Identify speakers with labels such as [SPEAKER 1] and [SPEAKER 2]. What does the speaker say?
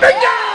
[SPEAKER 1] Venga!